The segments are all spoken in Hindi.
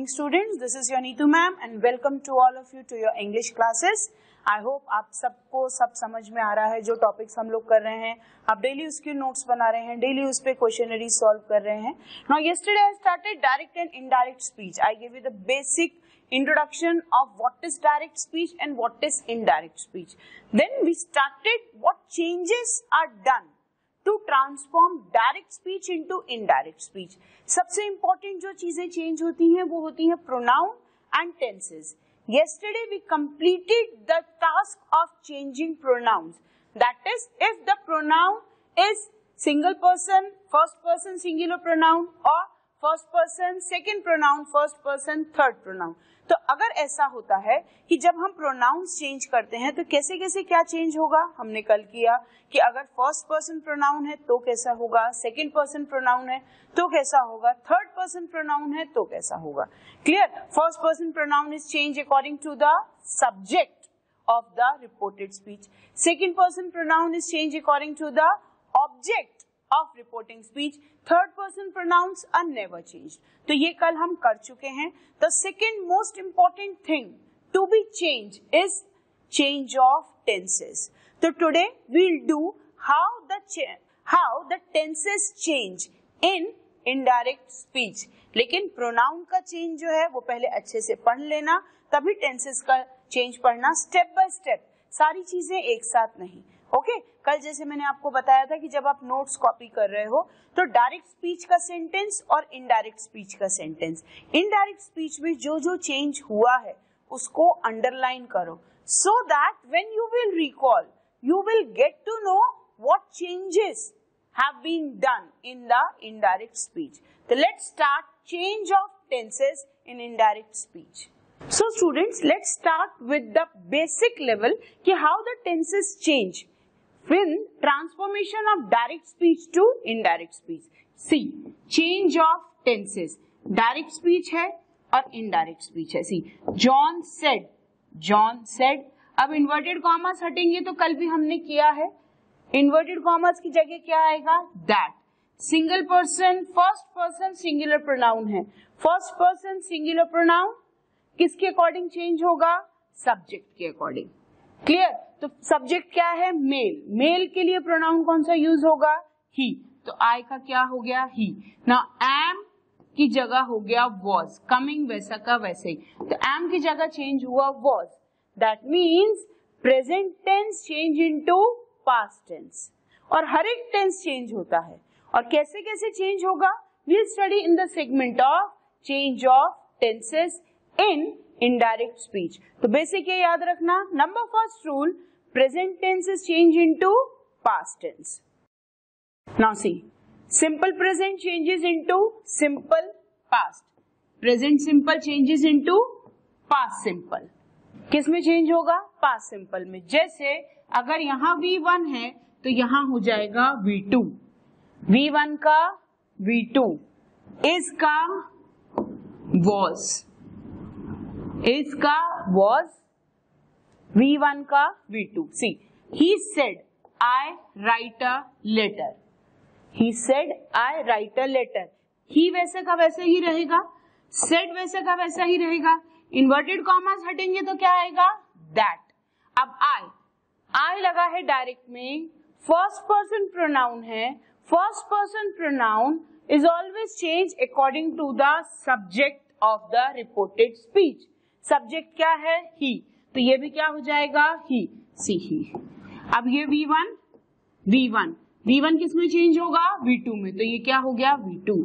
Morning students this is your Neetu ma'am and welcome to all of you to your English classes I hope आप सबको सब समझ में आ रहा है जो टॉपिक्स हम लोग कर रहे हैं। आप डेली उसके नोट्स बना रहे हैं डेली उस पर क्वेश्चनरी सॉल्व कर रहे हैं। Now yesterday I direct and indirect speech I give you the basic introduction of what is direct speech and what is indirect speech then we started what changes are done to transform direct speech into indirect speech सबसे इंपॉर्टेंट जो चीज़ें चेंज होती हैं वो होती हैं pronoun and tenses. Yesterday we completed the task of changing pronouns. That is, if the pronoun is single person, first person singular pronoun or first person second pronoun first person third pronoun तो अगर ऐसा होता है कि जब हम प्रोनाउन चेंज करते हैं तो कैसे कैसे क्या चेंज होगा? हमने कल किया कि अगर फ़र्स्ट पर्सन प्रोनाउन है तो कैसा होगा? सेकेंड पर्सन प्रोनाउन है तो कैसा होगा? थर्ड पर्सन प्रोनाउन है तो कैसा होगा? Clear first person pronoun is change according to the subject of the reported speech second person pronoun is change according to the object of reporting speech third person pronouns are never change तो ये कल हम कर चुके हैं। The second most important thing to be change is change of tenses तो today we'll do how the how the tenses change in indirect speech लेकिन प्रोनाउन का चेंज जो है, वो पहले अच्छे से पढ़ लेना, तभी टेंसेस का चेंज पढ़ना स्टेप बाय स्टेप सारी चीज़ें एक साथ नहीं। ओके? okay? कल जैसे मैंने आपको बताया था कि जब आप नोट्स कॉपी कर रहे हो तो डायरेक्ट स्पीच का सेंटेंस और इनडायरेक्ट स्पीच का सेंटेंस इनडायरेक्ट स्पीच में जो जो चेंज हुआ है, उसको अंडरलाइन करो। So that when you will recall you will get to know what changes have been done in the indirect speech तो let's start change of tenses in indirect speech so students let's start with the basic level कि how the tenses change when transformation of direct speech to indirect speech. See, change of tenses. Direct speech है और indirect speech है. See, John said, John said. अब inverted commas हटेंगे तो कल भी हमने किया है इन्वर्टेड कॉमर्स की जगह क्या आएगा that single person first person singular pronoun है फ़र्स्ट पर्सन सिंगुलर प्रोनाउन किसके अकॉर्डिंग चेंज होगा सब्जेक्ट के अकॉर्डिंग क्लियर तो सब्जेक्ट क्या है? मेल मेल के लिए प्रोनाउन कौन सा यूज़ होगा? ही तो आई का क्या हो गया? ही ना एम की जगह हो गया वॉज़ कमिंग वैसा का वैसे तो एम की जगह चेंज हुआ was that means present tense change into past tense और हर एक टेंस चेंज होता है। और कैसे कैसे चेंज होगा? We study in the segment of change of tenses in indirect speech तो बेसिक ये याद रखना. Number first rule present tense is change into past tense now see simple present changes into simple past present simple changes into past simple किसमें चेंज होगा? पास्ट सिंपल में. जैसे, अगर यहाँ V1 है तो यहाँ हो जाएगा V2 V1 का V2 इस का was इस का was V1 का V2 see, he said, I write a letter. He said, I write a letter. ही वैसे का वैसे ही रहेगा। सेड वैसे का वैसा ही रहेगा। इन्वर्टेड कॉमर्स हटेंगे तो क्या आएगा? दैट अब आई आई लगा है डायरेक्ट में। फ़र्स्ट पर्सन प्रोनाउन है। First person pronoun is always change according to the subject of the reported speech subject क्या है? ही तो ये भी क्या हो जाएगा? ही सी ही अब ये V1 V1 V1 किसमें चेंज होगा? वी टू में. तो ये क्या हो गया? V2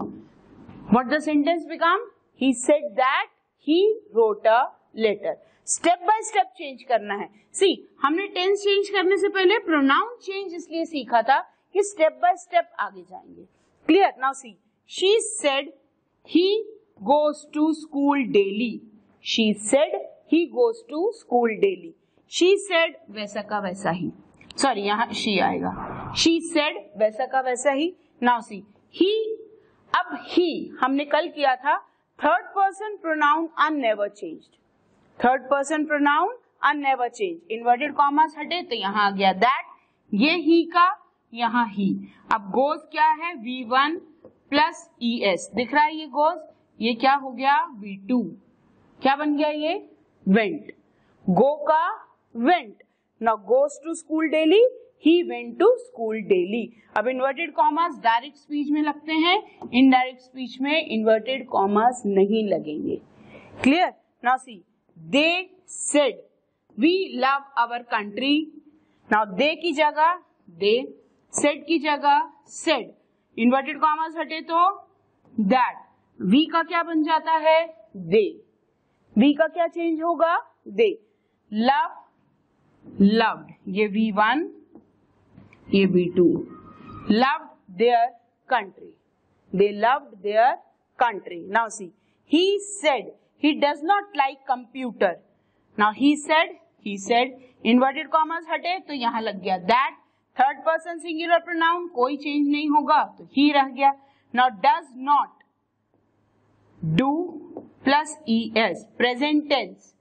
what the sentence become he said that he wrote a letter step by step change करना है. सी हमने टेंस चेंज करने से पहले प्रोनाउन चेंज इसलिए सीखा था कि स्टेप बाय स्टेप आगे जाएँगे. Clear now see she said he goes to school daily she said he goes to school daily she said वैसा का वैसा ही। सॉरी यहाँ शी आएगा। शी सेड वैसा का वैसा ही। नाउ सी ही अब ही हमने कल किया था third person pronoun are never changed third person pronoun are never change inverted commas हटे तो यहाँ आ गया दैट ये ही का, यहाँ ही अब गोज क्या है? V one plus E S दिख रहा है ये गोज ये क्या हो गया? वी टू क्या बन गया ये? वेंट गो का went now goes to school daily he went to school daily अब इन्वर्टेड कॉमर्स डायरेक्ट स्पीच में लगते हैं इनडायरेक्ट स्पीच में इन्वर्टेड कॉमर्स नहीं लगेंगे. Clear now see they said we love our country now they की जगह दे सेड की जगह सेड इन्वर्टेड कॉमर्स हटे तो दैट वी का क्या बन जाता है? दे वी का क्या चेंज होगा दे लव लव्ड ये वी वन ये B two loved their country. They loved their country. Now see, he said he does not like computer. Now he said, he said, inverted commas हटे तो यहाँ लग गया that third person singular pronoun कोई चेंज नहीं होगा तो ही रह गया now does not do plus E S present tense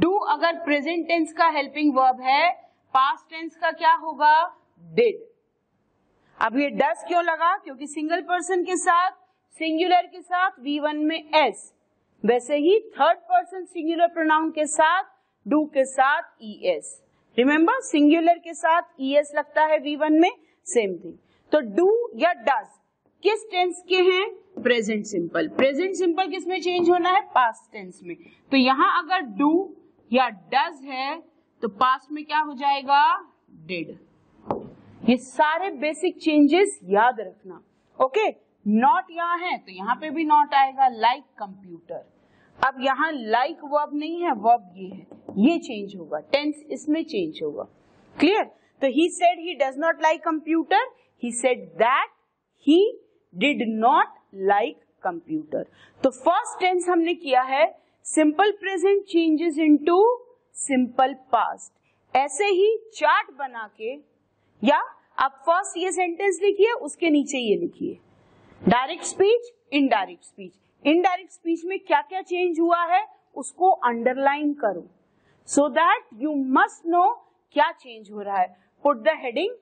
do अगर प्रेजेंट टेंस का हेल्पिंग वर्ब है पास्ट टेंस का क्या होगा? डिड अब ये डस क्यों लगा? क्योंकि सिंगल पर्सन के साथ सिंगुलर के साथ वी वन में एस वैसे ही थर्ड पर्सन सिंगुलर प्रोनाउन के साथ डू के साथ ई एस रिमेम्बर सिंगुलर के साथ ई एस लगता है वी वन में सेम थिंग तो डू या डस किस टेंस के हैं? प्रेजेंट सिंपल प्रेजेंट सिंपल किसमें चेंज होना है? पास्ट टेंस में. तो यहाँ अगर डू या डज है तो पास्ट में क्या हो जाएगा? डिड ये सारे बेसिक चेंजेस याद रखना. ओके नॉट यहाँ है तो यहाँ पे भी नॉट आएगा. लाइक like कंप्यूटर अब यहाँ लाइक वर्ब नहीं है वर्ब ये है. ये चेंज होगा. टेंस इसमें चेंज होगा. क्लियर तो he said he does not like computer he said that he did not like computer तो फ़र्स्ट टेंस हमने किया है simple present changes into simple past ऐसे ही चार्ट बना के, या आप फ़र्स्ट ये सेंटेंस लिखिए, उसके नीचे ये लिखिए. Direct speech indirect speech indirect speech में क्या क्या चेंज हुआ है, उसको अंडरलाइन करो. So that you must know क्या चेंज हो रहा है. Put the heading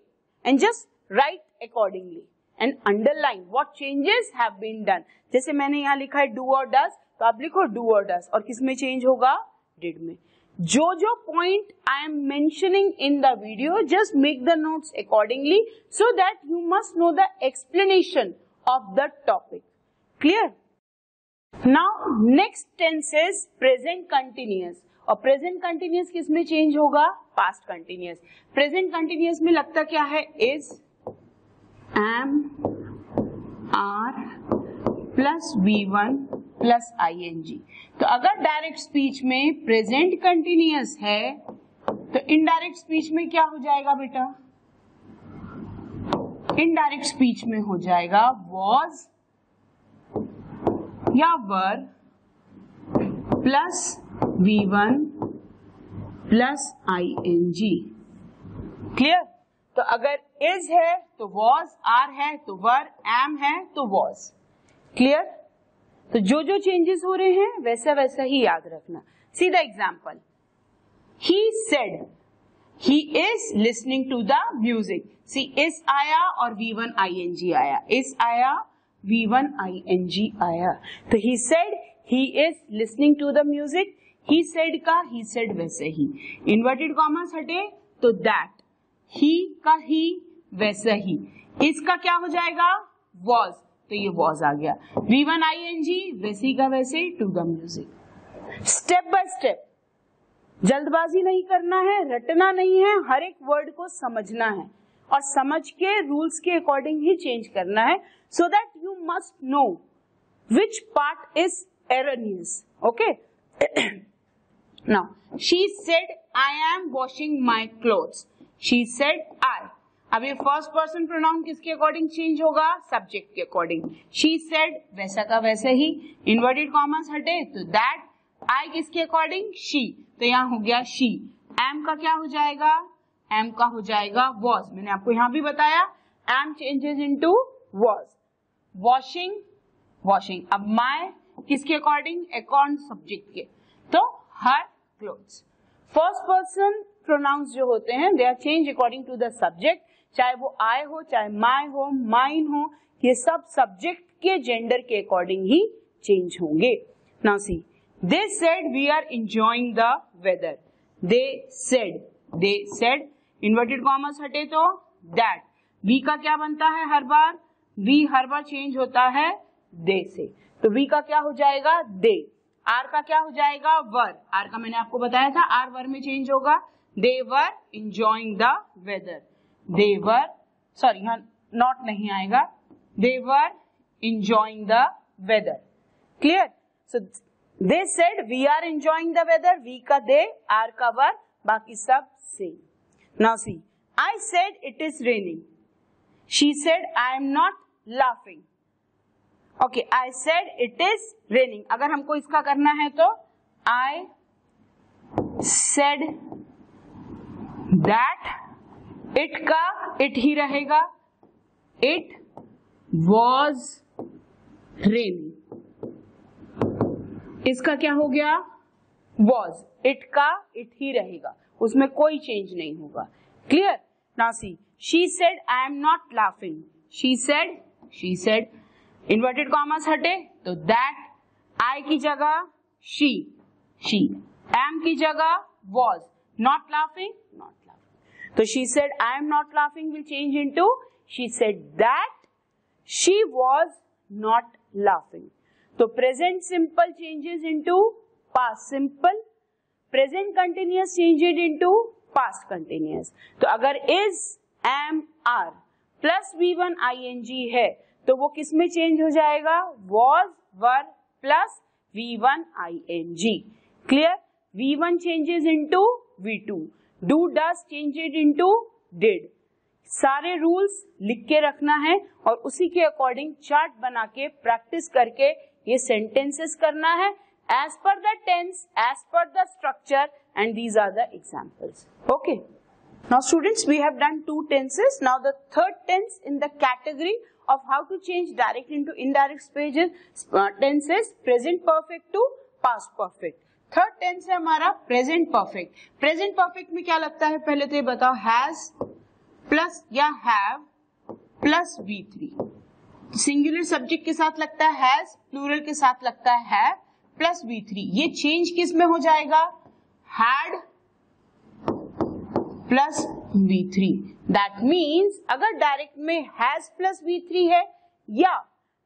and just write accordingly and underline what changes have been done जैसे मैंने यहाँ लिखा है डू और डस तो आप लिखो डू और डस और किसमें चेंज होगा? डिड में। जो जो point I am mentioning in the video just make the notes accordingly so that you must know the explanation of the topic clear now next tense is present continuous और प्रेजेंट कंटिन्यूस किसमें चेंज होगा? पास्ट कंटिन्यूस प्रेजेंट कंटिन्यूस में लगता क्या है? Is am are plus V one plus I N G तो अगर डायरेक्ट स्पीच में प्रेजेंट कंटिन्यूस है तो इनडायरेक्ट स्पीच में क्या हो जाएगा बेटा? इनडायरेक्ट स्पीच में हो जाएगा वॉज़ या were plus V one plus I N G clear तो अगर इज़ है तो वॉज़ आर है तो वर एम है तो वॉज़ क्लियर तो जो जो चेंजेस हो रहे हैं, वैसा वैसा ही याद रखना. See the example he said he is listening to the music see is आया और V one I N G आया. इस आया V one I N G आया. तो he said he is listening to the music he said का ही सेड वैसे ही. इन्वर्टेड कॉमर्स हटे तो दैट ही का ही वैसा ही। इसका क्या हो जाएगा? वॉज़ तो ये वॉज़ आ गया। V one I N G वैसी का वैसे, to the music step by step जल्दबाजी नहीं करना है, रटना नहीं है, हर एक वर्ड को समझना है। और समझ के रूल्स के अकॉर्डिंग ही चेंज करना है। So that you must know which part is erroneous okay now she said I am washing my clothes she said I अब ये फ़र्स्ट पर्सन प्रोनाउन किसके अकॉर्डिंग चेंज होगा? सब्जेक्ट के अकॉर्डिंग शी सेड वैसा का वैसे ही इन्वर्टेड कॉमर्स हटे तो दैट आई किसके अकॉर्डिंग शी तो यहाँ हो गया शी एम का क्या हो जाएगा? एम का हो जाएगा वॉज़ मैंने आपको यहाँ भी बताया am changes into was washing washing अब माय किसके अकॉर्डिंग अकॉर्डिंग सब्जेक्ट के. तो her clothes first person pronouns जो होते हैं they are change according to the subject चाहे वो आई हो, चाहे माई हो माइन हो, ये सब सब्जेक्ट के जेंडर के अकॉर्डिंग ही चेंज होंगे। Now see they said we are enjoying the weather they said they said inverted commas हटे तो दैट वी का क्या बनता है हर बार? वी हर बार चेंज होता है दे से। तो वी का क्या हो जाएगा? दे आर का क्या हो जाएगा? वर। आर का मैंने आपको बताया था आर वर में चेंज होगा। They were enjoying the weather they were sorry यहाँ नॉट नहीं आएगा. They were enjoying the weather clear so they said we are enjoying the weather we का दे आर का वर बाकी सब same now see I said it is raining she said I am not laughing okay I said it is raining अगर हमको इसका करना है तो आई सेड दैट इट का इट ही रहेगा। इट वॉज़ रेनिंग इसका क्या हो गया? वॉज़ इट का इट ही रहेगा। उसमें कोई चेंज नहीं होगा। क्लियर ना see she said I am not laughing she said she said inverted commas हटे तो दैट आई की जगह शी शी एम की जगह वॉज़ नॉट लाफिंग नॉट तो she said I am not laughing will change into she said that she was not laughing तो present simple changes into past simple present continuous changed into past continuous तो अगर is am are plus V one I N G है तो वो किसमें चेंज हो जाएगा? Was were plus V one I N G clear V one changes into V two do does changed into did सारे रूल्स लिख के रखना है और उसी के अकॉर्डिंग चार्ट बना के प्रैक्टिस करके ये सेंटेंसेस करना है as per the tense as per the structure and these are the examples okay now students we have done two tenses now the third tense in the category of how to change direct into indirect speeches uh, tenses present perfect to past third tense है हमारा प्रेजेंट परफेक्ट प्रेजेंट परफेक्ट में क्या लगता है? पहले तो ये बताओ हैज़ प्लस या have plus V three singular subject के साथ लगता है हैज़ प्लूरल के साथ लगता है प्लस वी थ्री ये चेंज किसमें हो जाएगा? Had plus V three that means अगर डायरेक्ट में हैज़ प्लस वी थ्री है या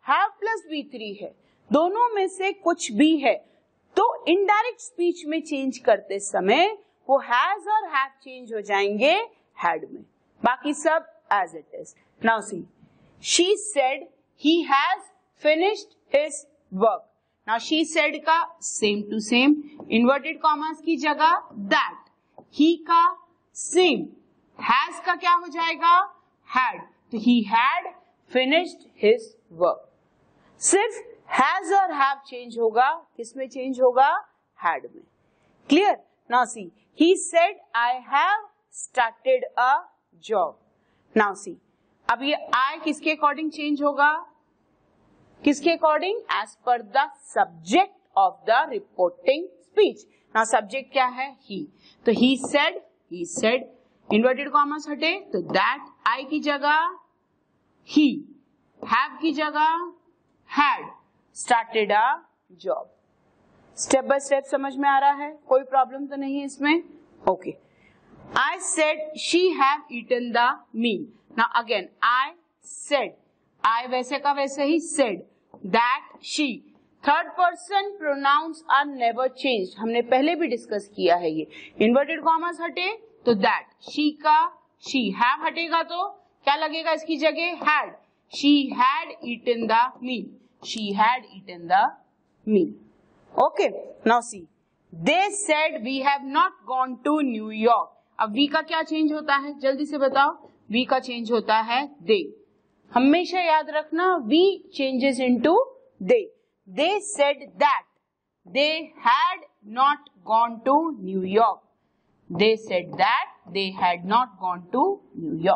हैव प्लस वी थ्री है, दोनों में से कुछ भी है तो इनडायरेक्ट स्पीच में चेंज करते समय वो हैज़ और हैव चेंज हो जाएँगे हैड में। बाकी सब as it is now see she said he has finished his work now she said का same to same inverted commas की जगह दैट ही का सेम हैज़ का क्या हो जाएगा? हैड तो he had finished his work सिर्फ़ हैज़ और हैव चेंज होगा? किसमें चेंज होगा? हैड में। Clear now see he said I have started a job now see अब ये आई किसके अकॉर्डिंग चेंज होगा? किसके according as per the subject of the reporting speech ना सब्जेक्ट क्या है? ही तो he said he said inverted commas हटे तो दैट आई की जगह ही हैव की जगह had started a job step by step समझ में आ रहा है? कोई प्रॉब्लम तो नहीं है इसमें? Okay I said she have eaten the meal ना अगेन आई सेड आई वैसे का वैसे ही said that she third person pronouns are never change हमने पहले भी डिस्कस किया है ये. इन्वर्टेड कॉमर्स हटे तो दैट शी का शी हैव हटेगा तो क्या लगेगा इसकी जगह? Had she had eaten the meal she had eaten the meal okay now see they said we have not gone to New York अब वी का क्या चेंज होता है? जल्दी से बताओ. वी का चेंज होता है दे हमेशा याद रखना we changes into they they said that they had not gone to New York they said that they had not gone to New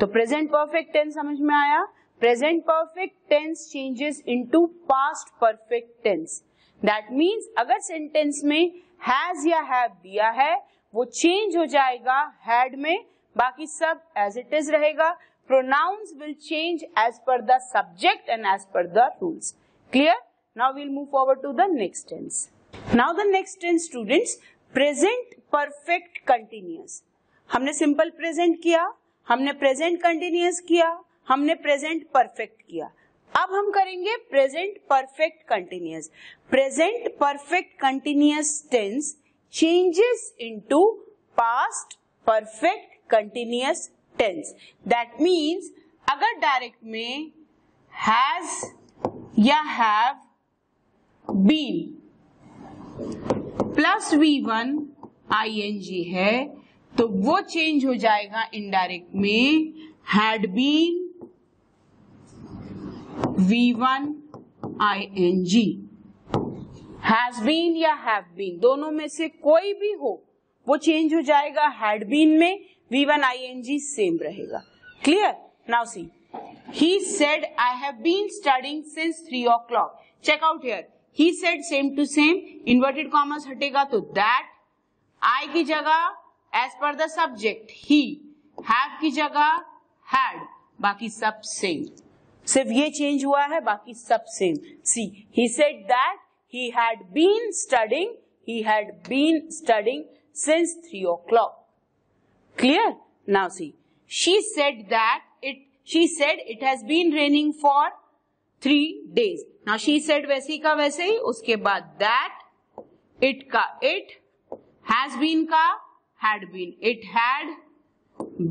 तो प्रेजेंट परफेक्ट टेंस समझ में आया? Present perfect tense changes into past perfect tense that means अगर सेंटेंस में हैज़ या हैव दिया है, वो चेंज हो जाएगा हैड में, बाकी सब एज इट इज़ रहेगा। Pronouns will change as per the subject and as per the rules clear now we'll move forward to the next tense now the next tense students present perfect continuous हमने सिंपल प्रेजेंट किया, हमने प्रेजेंट कंटिन्यूस किया हमने प्रेजेंट परफेक्ट किया। अब हम करेंगे present perfect continuous present perfect continuous tense changes into past perfect continuous tense. That means अगर डायरेक्ट में हैज़ या have been plus V one I N G है तो वो चेंज हो जाएगा इनडायरेक्ट में। Had been V one I N G has been या हैव बीन दोनों में से कोई भी हो, वो चेंज हो जाएगा हैड बीन में V one I N G same रहेगा. Clear now see he said I have been studying since three o'clock check out here he said same to same inverted commas हटेगा तो दैट आई की जगह एज पर द सब्जेक्ट ही हैव की जगह हैड बाकी सब सेम सिर्फ़ ये चेंज हुआ है, बाकी सब same see he said that he had been studying he had been studying since three o'clock clear now see she said that it she said it has been raining for three days now she said वैसे का वैसे ही, उसके बाद दैट इट का इट हैज़ बीन का had been it had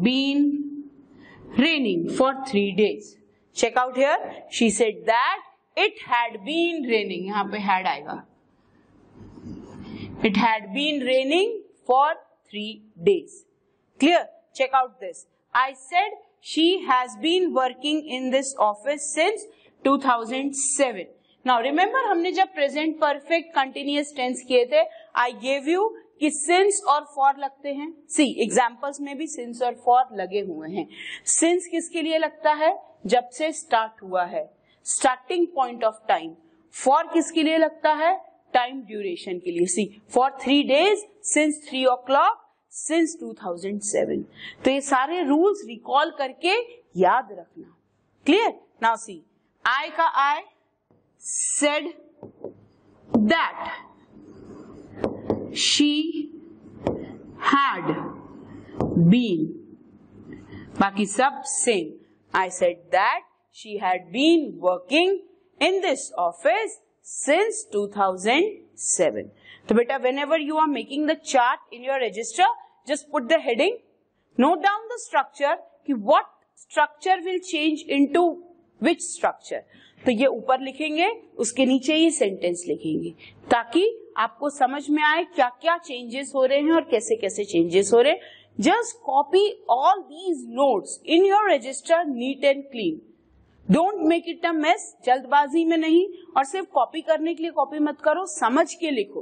been raining for three days. Check out here. She said that it had been raining. यहाँ पे had आएगा. It had been raining for three days. Clear? Check out this. I said she has been working in this office since 2007. Now remember हमने जब present perfect continuous tense किए थे I gave you कि सिंस और फॉर लगते हैं। सी एग्जाम्पल्स में भी सिंस और फॉर लगे हुए हैं। सिंस किसके लिए लगता है? जब से स्टार्ट हुआ है। Starting point of time for किसके लिए लगता है? टाइम ड्यूरेशन के लिए। See for three days since three o'clock since 2007 तो ये सारे रूल्स रिकॉल करके याद रखना। क्लियर नाउ सी आई का I said that she had been. Baki sab same. I said that she had been working in this office since 2007 so beta whenever you are making the chart in your register just put the heading note down the structure ki what structure will change into which structure. तो ये ऊपर लिखेंगे, उसके नीचे ही सेंटेंस लिखेंगे। ताकि आपको समझ में आए क्या क्या चेंजेस हो रहे हैं और कैसे कैसे चेंजेस हो रहे हैं। Just copy all these notes in your register neat and clean don't make it a mess जल्दबाजी में नहीं, और सिर्फ़ कॉपी करने के लिए कॉपी मत करो, समझ के लिखो।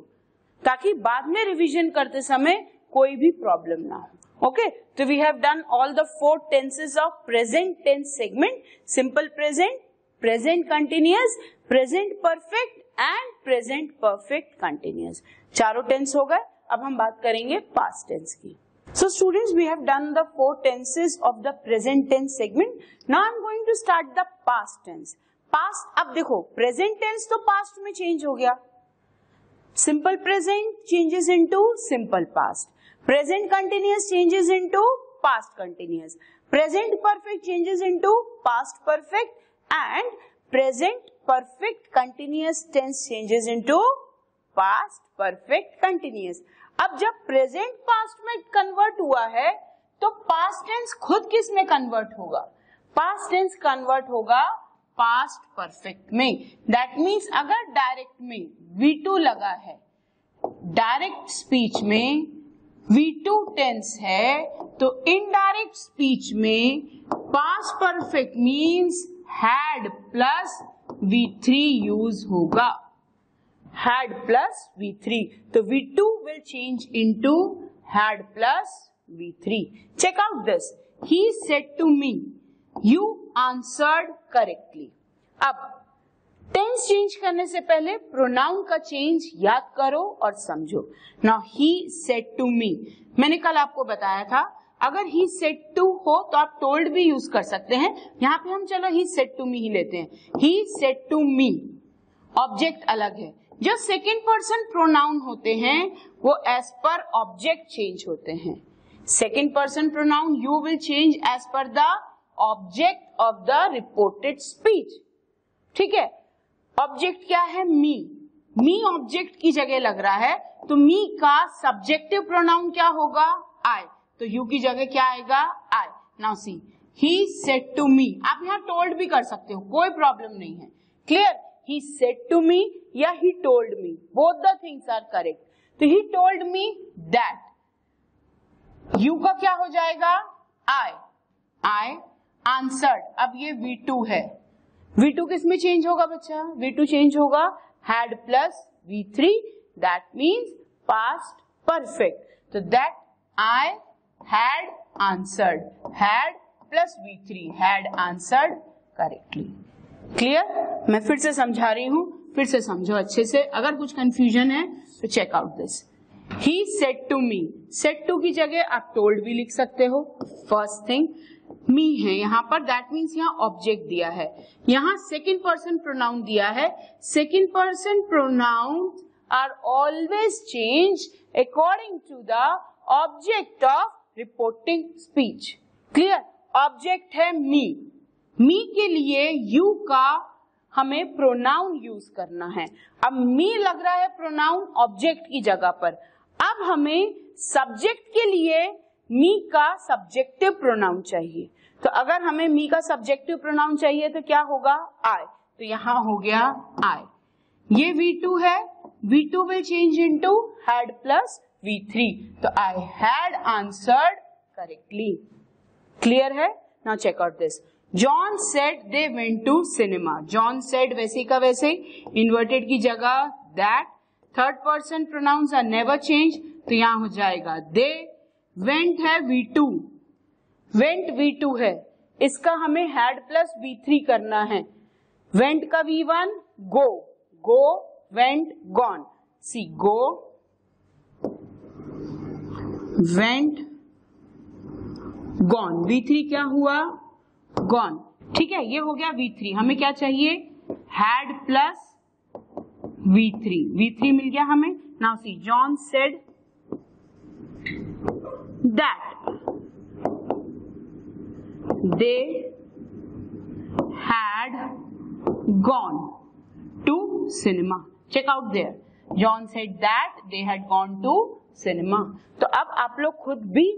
ताकि बाद में रिवीजन करते समय कोई भी प्रॉब्लम ना हो। ओके तो we have done all the four tenses of present tense segment simple present present continuous present perfect and present perfect continuous चारों टेंस हो गए, अब हम बात करेंगे पास्ट टेंस की। So students we have done the four tenses of the present tense segment now I am going to start the past tense past अब देखो प्रेजेंट टेंस तो पास्ट में चेंज हो गया। Simple present changes into simple past present continuous changes into past continuous present perfect changes into past perfect and present perfect continuous tense changes into past perfect continuous. अब जब प्रेजेंट पास्ट में कन्वर्ट हुआ है तो पास्ट टेंस खुद किसमें कन्वर्ट होगा? पास्ट टेंस कन्वर्ट होगा पास्ट परफेक्ट में। दैट मीन्स अगर डायरेक्ट में V2 लगा है डायरेक्ट स्पीच में V2 टेंस है तो इनडायरेक्ट स्पीच में past perfect means had plus V three use होगा। हैड प्लस वी थ्री तो V two will change into had plus V three check out this he said to me you answered correctly अब टेंस चेंज करने से पहले प्रोनाउन का चेंज याद करो और समझो। Now he said to me मैंने कल आपको बताया था अगर ही सेट टू हो तो आप टोल्ड भी यूज़ कर सकते हैं। यहाँ पे हम चलो ही सेट टू मी ही लेते हैं। He said to me object अलग है। जो सेकेंड पर्सन प्रोनाउन होते हैं, वो एज पर ऑब्जेक्ट चेंज होते हैं। Second person pronoun you will change as per the object of the reported speech ठीक है? ऑब्जेक्ट क्या है? मी मी ऑब्जेक्ट की जगह लग रहा है। तो मी का सब्जेक्टिव प्रोनाउन क्या होगा? आई तो यू की जगह क्या आएगा? I now see he said to me आप यहाँ टोल्ड भी कर सकते हो, कोई प्रॉब्लम नहीं है। Clear he said to me या he told me both the things are correct तो he told me that you का क्या हो जाएगा? आई आई आंसर्ड अब ये V2 है। V2 किसमें चेंज होगा बच्चा? V2 चेंज होगा had plus V3 that means past perfect तो that Had answered. Had plus V3 had answered correctly. Clear मैं फिर से समझा रही हूँ। फिर से समझो अच्छे से। अगर कुछ कंफ्यूजन है तो check out this he said to me said to की जगह आप टोल्ड भी लिख सकते हो। फ़र्स्ट थिंग मी है। यहाँ पर दैट मीन्स यहाँ ऑब्जेक्ट दिया है। यहाँ सेकेंड पर्सन प्रोनाउन दिया है। Second person pronoun are always change according to the object of reporting speech clear object है मी मी के लिए यू का हमें प्रोनाउन यूज़ करना है. अब मी लग रहा है प्रोनाउन ऑब्जेक्ट की जगह पर. अब हमें सब्जेक्ट के लिए मी का सब्जेक्टिव प्रोनाउन चाहिए. तो अगर हमें मी का सब्जेक्टिव प्रोनाउन चाहिए तो क्या होगा? आई तो यहाँ हो गया आई ये वी टू है. V two will change into had plus V3 तो I had answered correctly clear है? Now check out this John said they went to cinema John said वैसे का वैसे. इन्वर्टेड की जगह that third person pronouns are never change तो यहाँ हो जाएगा. दे वेंट है V2 वेंट V2 है. इसका हमें हैड प्लस V3 करना है. वेंट का V1 go go went gone see go went gone V3 क्या हुआ? गॉन ठीक है, ये हो गया V3 हमें क्या चाहिए? हैड प्लस V3 V3 मिल गया हमें. Now see John said that they had gone to cinema check out there John said that they had gone to cinema. तो अब आप लोग खुद भी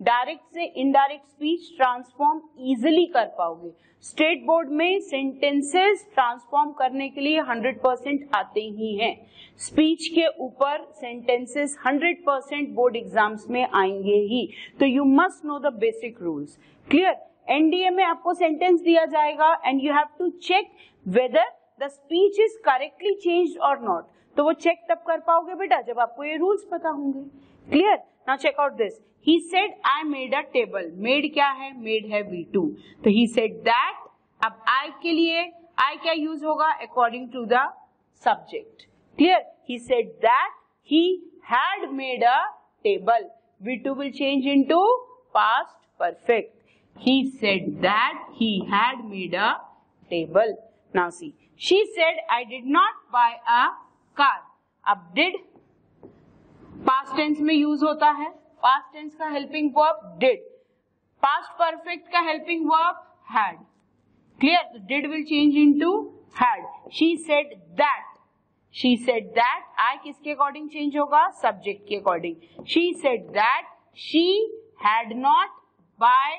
डायरेक्ट से इनडायरेक्ट स्पीच ट्रांसफॉर्म इजिली कर पाओगे। स्टेट बोर्ड में सेंटेंसेस ट्रांसफॉर्म करने के लिए 100 परसेंट आते ही हैं। स्पीच के ऊपर सेंटेंसेस 100 परसेंट बोर्ड एग्ज़ाम्स में आएँगे ही। तो you must know the basic rules clear NDA में आपको सेंटेंस दिया जाएगा and you have to check whether the speech is correctly change और नॉट तो वो चेक तब कर पाओगे बेटा जब आपको ये रूल्स पता होंगे। Clear now check out this he said I made a table made क्या है? मेड है V2 तो ही सेड दैट अब आई के लिए आई क्या यूज़ होगा? According to the subject clear he said that he had made a table V2 will change into past perfect. He said that he had made a table. Now see, she said I did not buy a car. अब डिड पास्ट टेंस में यूज़ होता है। पास्ट टेंस का helping verb did past perfect का helping verb had clear did will change into had she said that she said that I किसके अकॉर्डिंग चेंज होगा? सब्जेक्ट के according she said that she had not buy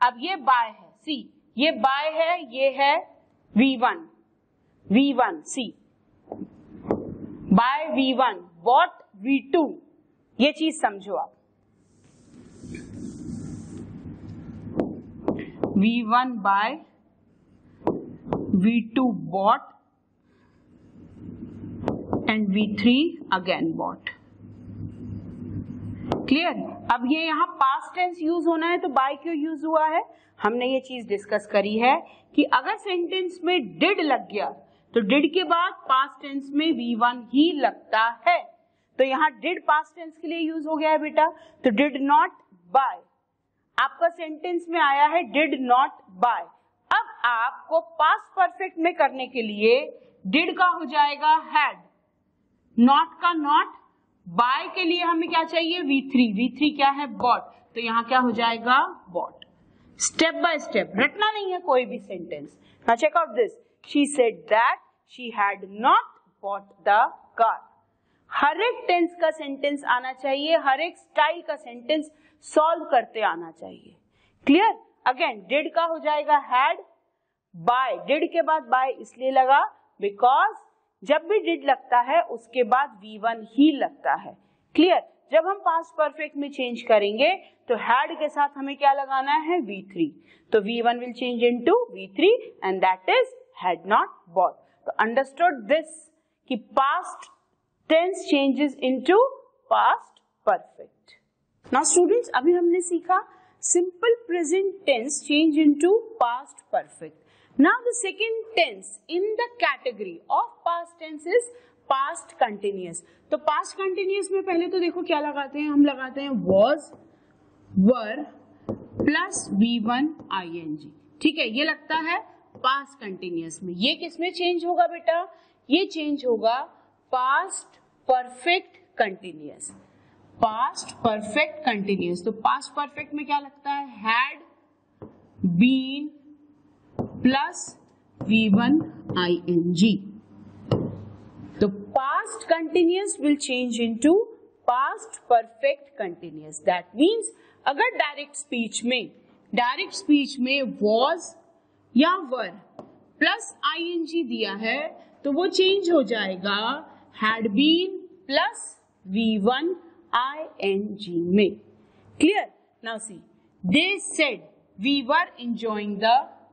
अब ये बाय है। सी ये बाय है, ये है V one V one see buy V one, what V two, ये चीज़ समझो आप। V1 by V2 bought and V3 again bought. Clear? अब ये यहाँ पास्ट टेंस यूज़ होना है तो बाय क्यों यूज़ हुआ है? हमने ये चीज़ डिस्कस करी है कि अगर सेंटेंस में डिड लग गया तो डिड के बाद पास्ट टेंस में वी वन ही लगता है। तो यहाँ डिड पास्ट टेंस के लिए यूज़ हो गया है बेटा। तो डिड नॉट बाय आपका सेंटेंस में आया है डिड नॉट बाय अब आपको पास्ट परफेक्ट में करने के लिए डिड का हो जाएगा हैड नॉट का नॉट बाय के लिए हमें क्या चाहिए? वी थ्री वी थ्री क्या है? बॉट तो यहाँ क्या हो जाएगा? बॉट स्टेप बाय स्टेप रटना नहीं है कोई भी sentence check out this she said that she had not bought the car. हर एक टेंस का सेंटेंस आना चाहिए, हर एक स्टाइल का सेंटेंस सॉल्व करते आना चाहिए। क्लियर अगेन डिड का हो जाएगा हैड बाय डिड के बाद बाय इसलिए लगा बिकॉज़ जब भी डिड लगता है, उसके बाद वी वन ही लगता है। क्लियर जब हम पास परफेक्ट में चेंज करेंगे तो हैड के साथ हमें क्या लगाना है? वी थ्री तो V one will change into V three and that is had not bought तो अंडरस्टूड दिस कि past tense changes into past perfect now students अभी हमने सीखा simple present tense change into past perfect now the second tense in the category of past tense is past continuous तो पास्ट कंटिन्यूस में पहले तो देखो क्या लगाते हैं? हम लगाते हैं was were plus V one I N G ठीक है? ये लगता है पास्ट कंटिन्यूस में। ये किसमें चेंज होगा बेटा? ये चेंज होगा past perfect continuous past perfect continuous तो पास्ट परफेक्ट में क्या लगता है? Had been plus V one I N G. तो past continuous will change into past perfect continuous that means अगर डायरेक्ट स्पीच में, डायरेक्ट स्पीच में वॉज़ या वर प्लस आईएनजी दिया है तो वो चेंज हो जाएगा had been plus V one I में। Clear now see they said we were enjoying the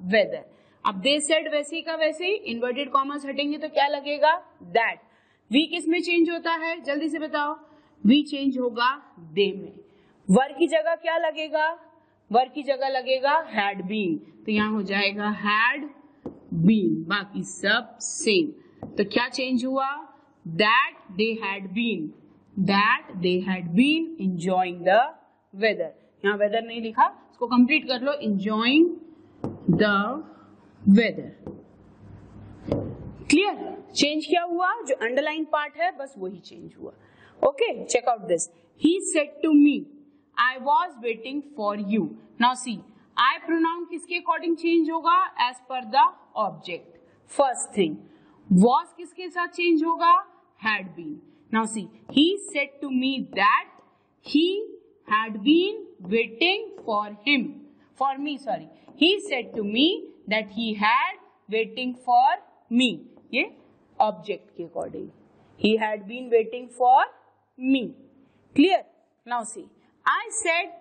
weather अब दे सेड वैसे का वैसे ही इन्वर्टेड कॉमर्स हटेंगे तो क्या लगेगा? दैट वी किसमें चेंज होता है? जल्दी से बताओ। वी चेंज होगा दे में। वर की जगह क्या लगेगा? वर की जगह लगेगा हैड बीन तो यहाँ हो जाएगा हैड बीन बाकी सब सेम तो क्या चेंज हुआ? That they had been that they had been enjoying the weather यहाँ वेदर नहीं लिखा. इसको कंप्लीट कर लो. Enjoying the weather clear change क्या हुआ? जो अंडरलाइन पार्ट है, बस वही चेंज हुआ. Okay check out this he said to me I was waiting for you now see I pronoun किसके अकॉर्डिंग चेंज होगा? As per the object first thing was किसके साथ चेंज होगा? Had been now see he said to me that he had been waiting for him for me sorry he said to me that he had waiting for me ये ऑब्जेक्ट के according he had been waiting for me clear now see I said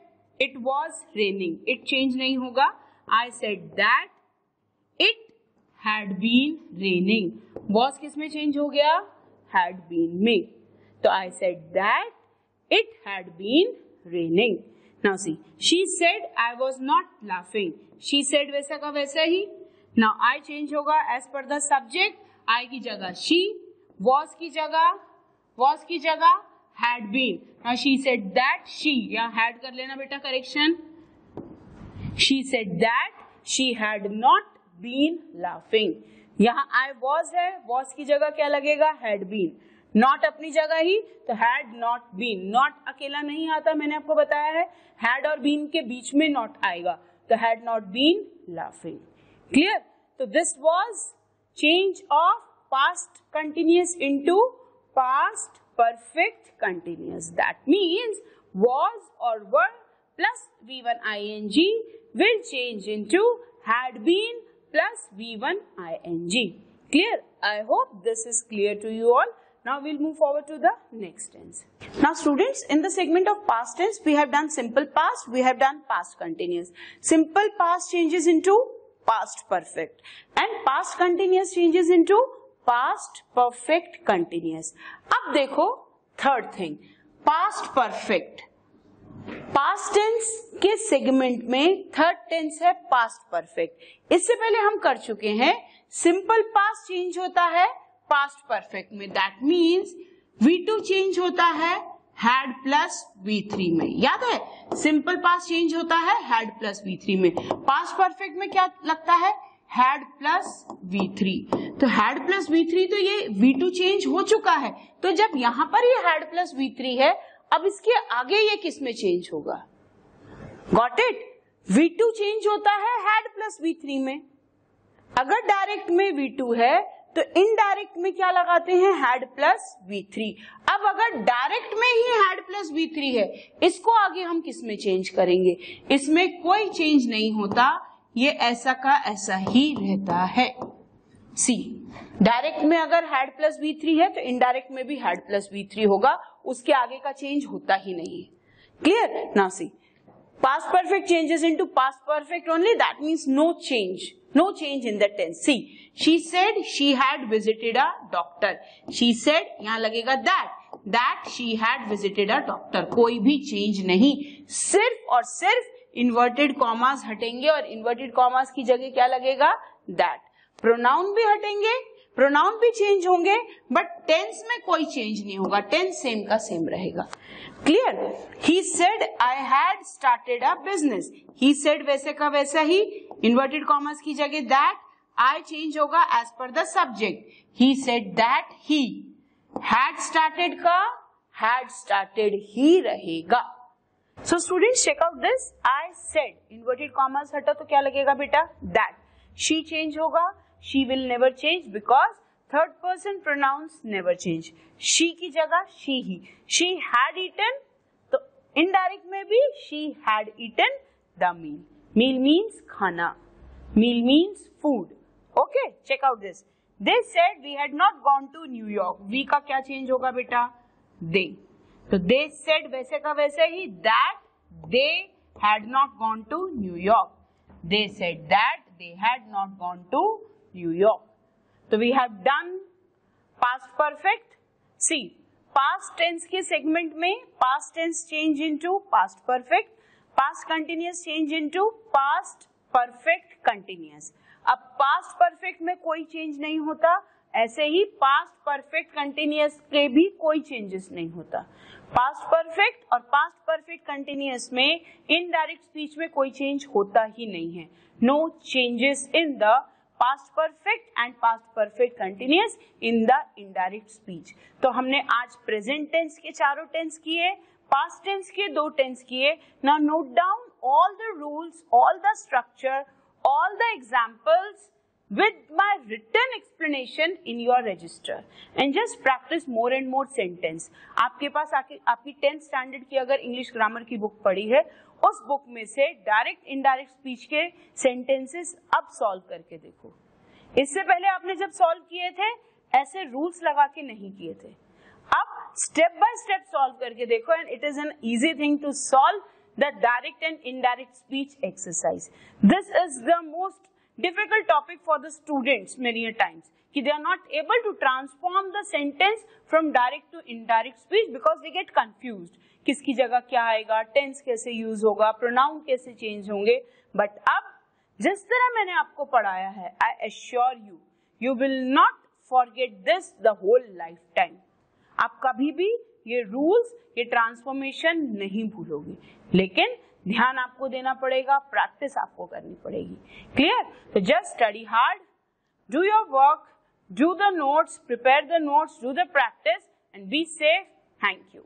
it was raining it change नहीं होगा. I said that it had been raining was किसमें चेंज हो गया? हैड बीन में. तो I said that it had been raining now see she said I was not laughing she said वैसा का वैसा ही. नाउ आई चेंज होगा as per the subject I की जगह शी वॉज़ की जगह वॉज़ की जगह had been she said that she या हैड कर लेना बेटा correction she said that she had not been laughing यहाँ आई वॉज़ है वॉज़ की जगह क्या लगेगा हैड बीन नॉट अपनी जगह ही तो हैड नॉट बीन नॉट अकेला नहीं आता मैंने आपको बताया है हैड और बीन के बीच में नॉट आएगा तो had not been laughing clear तो this was change of past continuous into past perfect continuous. That means was or were plus V1 ing will change into had been plus V1 ing. Clear? I hope this is clear to you all. Now we'll move forward to the next tense. Now students, in the segment of past tense, we have done simple past, we have done past continuous. Simple past changes into past perfect and past continuous changes into past perfect continuous अब देखो third thing past perfect past tense के सेगमेंट में? थर्ड टेंस है पास्ट परफेक्ट इससे पहले हम कर चुके हैं सिंपल पास्ट चेंज होता है पास्ट परफेक्ट में. That means V two change होता है हैड प्लस वी थ्री में. याद है? सिंपल पास्ट चेंज होता है हैड प्लस वी थ्री में. पास्ट परफेक्ट में क्या लगता है? हैड प्लस वी थ्री तो हैड प्लस वी थ्री तो ये वी टू चेंज हो चुका है। तो जब यहाँ पर ये हैड प्लस वी थ्री है, अब इसके आगे ये किसमें चेंज होगा? Got it V two change होता है हैड प्लस वी थ्री में। अगर डायरेक्ट में वी टू है तो इनडायरेक्ट में क्या लगाते हैं? हैड प्लस वी थ्री अब अगर डायरेक्ट में ही हैड प्लस वी थ्री है, इसको आगे हम किसमें चेंज करेंगे? इसमें कोई चेंज नहीं होता। ये ऐसा का ऐसा ही रहता है। सी डायरेक्ट में अगर हेड प्लस बी थ्री है तो इनडायरेक्ट में भी हेड प्लस बी थ्री होगा। उसके आगे का चेंज होता ही नहीं क्लियर ना see past perfect changes into past perfect only that means no change no change in the tense see she said she had visited a doctor she said यहाँ लगेगा that that she had visited a doctor कोई भी चेंज नहीं। सिर्फ़ और सिर्फ़ इन्वर्टेड कॉमास हटेंगे और इन्वर्टेड कॉमास की जगह क्या लगेगा? दैट प्रोनाउन भी हटेंगे प्रोनाउन भी चेंज होंगे बट टेंस में कोई चेंज नहीं होगा। टेंस सेम का सेम रहेगा। Clear he said I had started a business he said वैसे का वैसा ही। इन्वर्टेड कॉमर्स की जगह दैट आई चेंज होगा as per the subject he said that he had started का हैड स्टार्टेड ही रहेगा। So students check out this I said inverted commas हटा तो क्या लगेगा बेटा? दैट शी चेंज होगा she will never change because third person pronouns never change she की जगह शी ही. शी हैड ईटन तो इनडायरेक्ट में भी she had eaten the meal meal means खाना. Meal means food okay check out this they said we had not gone to New York we का क्या चेंज होगा बेटा? दे तो दे सेड वैसे का वैसे ही that they had not gone to New York they said that they had not gone to New York तो we have done past perfect see past tense के सेगमेंट में past tense change into past perfect past continuous change into past perfect continuous अब पास्ट परफेक्ट में कोई चेंज नहीं होता. ऐसे ही पास्ट परफेक्ट कंटिन्यूस के भी कोई चेंजेस नहीं होता. पास्ट परफेक्ट और पास्ट परफेक्ट कंटिन्यूस में इनडायरेक्ट स्पीच में कोई चेंज होता ही नहीं है। No changes in the past perfect and past perfect continuous in the indirect speech तो हमने आज प्रेजेंट टेंस के चारों टेंस किए पास्ट टेंस के दो टेंस किए। Now note down all the rules all the structure all the examples with my written explanation in your register. And just practice more and more sentence. आपके पास आके, आपकी टेंथ स्टैंडर्ड की अगर इंग्लिश ग्रामर की बुक पढ़ी है, उस बुक में से डायरेक्ट इनडायरेक्ट स्पीच के सेंटेंसेस अब सॉल्व करके देखो। इससे पहले आपने जब सॉल्व किए थे, ऐसे रूल्स लगा के नहीं किए थे। अब स्टेप बाय स्टेप सॉल्व करके देखो and it is an easy thing to solve the direct and indirect speech exercise this is the most difficult topic for the students many a times कि they are not able to transform the sentence from direct to indirect speech because they get confused किसकी जगह क्या आएगा टेंस कैसे यूज़ होगा प्रोनाउन कैसे चेंज होंगे बट अब जिस तरह मैंने आपको पढ़ाया है assure you you will not forget this the whole life time आप कभी भी ये रूल्स ये ट्रांसफॉर्मेशन नहीं भूलोगे लेकिन ध्यान आपको देना पड़ेगा प्रैक्टिस आपको करनी पड़ेगी। क्लियर तो just study hard do your work do the notes prepare the notes do the practice and be safe thank you